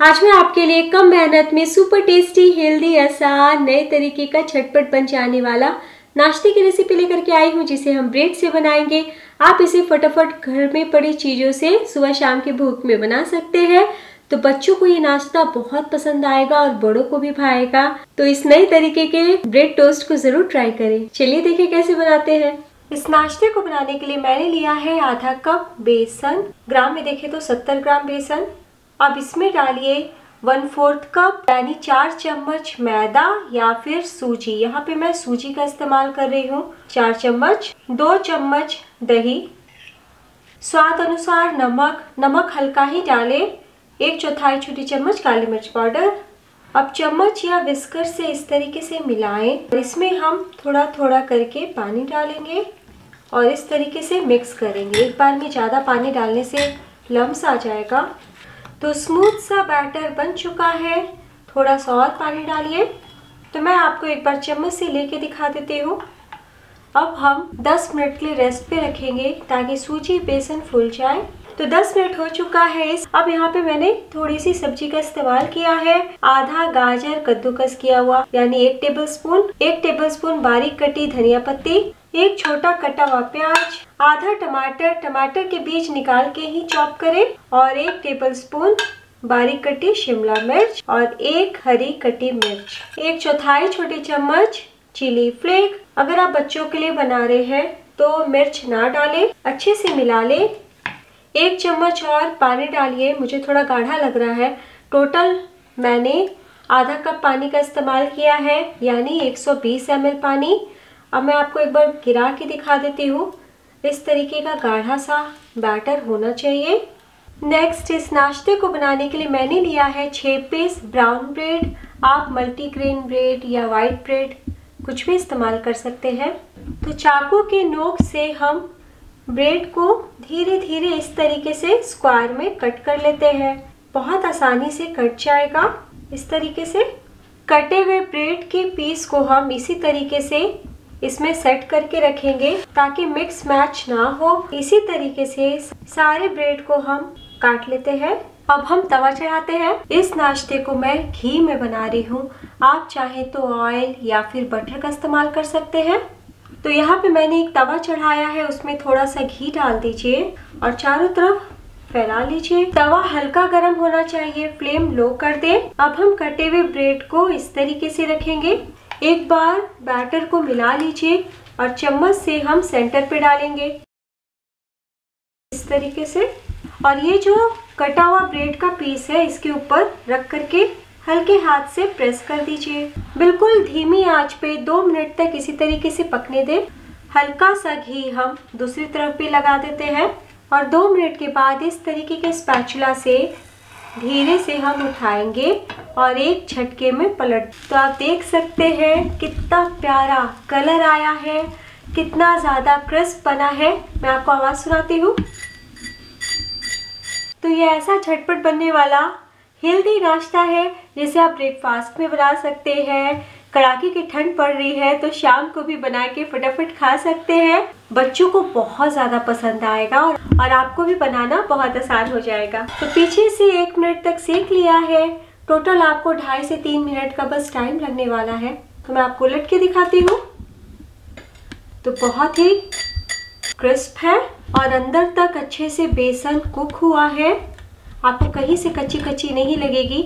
आज मैं आपके लिए कम मेहनत में सुपर टेस्टी हेल्दी आसान नए तरीके का छटपट बन जाने वाला नाश्ते की रेसिपी लेकर के आई हूँ, जिसे हम ब्रेड से बनाएँगे। आप इसे फटाफट घर में पड़ी चीज़ों से सुबह शाम के भूख में बना सकते हैं। तो बच्चों को ये नाश्ता बहुत पसंद आएगा और बड़ों को भी भाएगा। तो इस नए तरीके के ब्रेड टोस्ट को ज़रूर ट्राई करें। चलिए देखें कैसे बनाते हैं। इस नाश्ते को बनाने के लिए मैंने लिया है आधा कप बेसन। ग्राम में देखें तो 70 ग्राम बेसन। अब इसमें डालिए वन फोर्थ कप, यानी चार चम्मच मैदा या फिर सूजी। यहाँ पे मैं सूजी का इस्तेमाल कर रही हूँ। चार चम्मच, दो चम्मच दही। स्वाद अनुसार नमक नमक हल्का ही डालें। एक चौथाई छोटी चम्मच काली मिर्च पाउडर। अब चम्मच या विस्कर से इस तरीके से मिलाएँ। इसमें हम थोड़ा थोड़ा करके पानी डालेंगे और इस तरीके से मिक्स करेंगे। एक बार में ज़्यादा पानी डालने से लम्स आ जाएगा। तो स्मूथ सा बैटर बन चुका है। थोड़ा सा और पानी डालिए। तो मैं आपको एक बार चम्मच से लेके दिखा देती हूँ। अब हम 10 मिनट के लिए रेस्ट पे रखेंगे ताकि सूजी, बेसन फूल जाए। तो 10 मिनट हो चुका है इस। अब यहाँ पे मैंने थोड़ी सी सब्ज़ी का इस्तेमाल किया है। आधा गाजर कद्दूकस किया हुआ, यानी एक टेबल स्पून एक टेबल स्पून बारीक कटी धनिया पत्ती एक छोटा कटा हुआ प्याज, आधा टमाटर टमाटर के बीज निकाल के ही चॉप करें और एक टेबल स्पून बारीक कटी शिमला मिर्च और एक हरी कटी मिर्च। एक चौथाई छोटी चम्मच चिली फ्लेक। अगर आप बच्चों के लिए बना रहे हैं तो मिर्च ना डालें, अच्छे से मिला लें। एक चम्मच और पानी डालिए, मुझे थोड़ा गाढ़ा लग रहा है। टोटल मैंने आधा कप पानी का इस्तेमाल किया है, यानी 120 ml पानी। अब मैं आपको एक बार गिरा के दिखा देती हूँ। इस तरीके का गाढ़ा सा बैटर होना चाहिए। नेक्स्ट इस नाश्ते को बनाने के लिए मैंने लिया है छः पीस ब्राउन ब्रेड आप मल्टीग्रेन ब्रेड या वाइट ब्रेड कुछ भी इस्तेमाल कर सकते हैं। तो चाकू के नोक से हम ब्रेड को धीरे धीरे इस तरीके से स्क्वायर में कट कर लेते हैं। बहुत आसानी से कट जाएगा। इस तरीके से कटे हुए ब्रेड के पीस को हम इसी तरीके से इसमें सेट करके रखेंगे ताकि मिक्स मैच ना हो। इसी तरीके से सारे ब्रेड को हम काट लेते हैं। अब हम तवा चढ़ाते हैं। इस नाश्ते को मैं घी में बना रही हूँ। आप चाहे तो ऑयल या फिर बटर का इस्तेमाल कर सकते हैं। तो यहाँ पे मैंने एक तवा चढ़ाया है, उसमें थोड़ा सा घी डाल दीजिए और चारों तरफ़ फैला लीजिए। तवा हल्का गर्म होना चाहिए, फ्लेम लो कर दे। अब हम कटे हुए ब्रेड को इस तरीके से रखेंगे। एक बार बैटर को मिला लीजिए और चम्मच से हम सेंटर पे डालेंगे। इस तरीके से। और ये जो कटा हुआ ब्रेड का पीस है, इसके ऊपर रख करके हल्के हाथ से प्रेस कर दीजिए। बिल्कुल धीमी आँच पे दो मिनट तक इसी तरीके से पकने दें। हल्का सा घी हम दूसरी तरफ़ भी लगा देते हैं। और दो मिनट के बाद इस तरीके के स्पैचुला से धीरे से हम उठाएँगे और एक झटके में पलट तो आप देख सकते हैं कितना प्यारा कलर आया है, कितना ज़्यादा क्रिस्प बना है। मैं आपको आवाज़ सुनाती हूँ। तो ये ऐसा झटपट बनने वाला हेल्दी नाश्ता है, जिसे आप ब्रेकफास्ट में बना सकते हैं। कड़ाके की ठंड पड़ रही है तो शाम को भी बना के फटाफट खा सकते हैं। बच्चों को बहुत ज़्यादा पसंद आएगा और, और आपको भी बनाना बहुत आसान हो जाएगा। तो पीछे से एक मिनट तक सेक लिया है। टोटल आपको ढाई से तीन मिनट का बस टाइम लगने वाला है। तो मैं आपको उलट के दिखाती हूँ। तो बहुत ही क्रिस्प है और अंदर तक अच्छे से बेसन कुक हुआ है। आपको कहीं से कच्ची कच्ची नहीं लगेगी।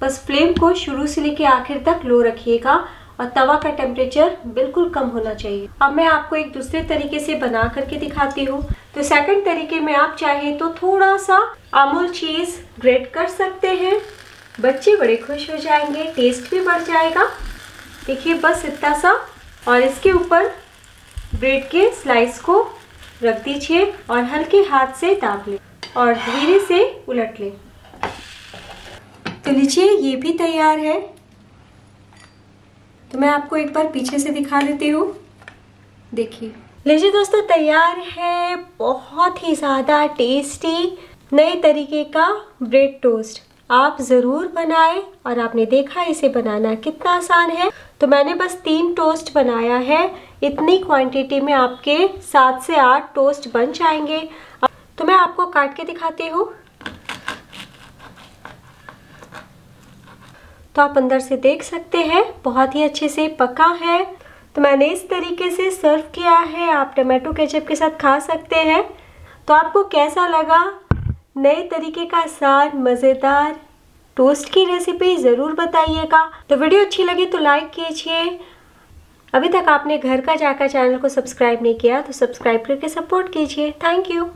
बस फ्लेम को शुरू से लेके आखिर तक लो रखिएगा और तवा का टेम्परेचर बिल्कुल कम होना चाहिए। अब मैं आपको एक दूसरे तरीके से बना करके दिखाती हूँ। तो सेकंड तरीके में आप चाहें तो थोड़ा सा अमूल चीज़ ग्रेट कर सकते हैं। बच्चे बड़े खुश हो जाएँगे टेस्ट भी बढ़ जाएगा। देखिए बस इतना सा और इसके ऊपर ब्रेड के स्लाइस को रख दीजिए और हल्के हाथ से दाब लें और धीरे से उलट लें। तो लीजिए, ये भी तैयार है। तो मैं आपको एक बार पीछे से दिखा देती हूँ। देखिए। लीजिए दोस्तों, तैयार है, बहुत ही ज़्यादा टेस्टी नए तरीके का ब्रेड टोस्ट आप ज़रूर बनाएँ और आपने देखा इसे बनाना कितना आसान है। तो मैंने बस तीन टोस्ट बनाया है। इतनी क्वांटिटी में आपके सात से आठ टोस्ट बन जाएँगे। तो मैं आपको काट के दिखाती हूँ। तो आप अंदर से देख सकते हैं, बहुत ही अच्छे से पका है। तो मैंने इस तरीके से सर्व किया है, आप टमाटो केचप के साथ खा सकते हैं। तो आपको कैसा लगा? नए तरीके का आसान मज़ेदार टोस्ट की रेसिपी ज़रूर बताइएगा। तो वीडियो अच्छी लगी तो लाइक कीजिए। अभी तक आपने घर का जाकर चैनल को सब्सक्राइब नहीं किया तो सब्सक्राइब करके सपोर्ट कीजिए। Thank you.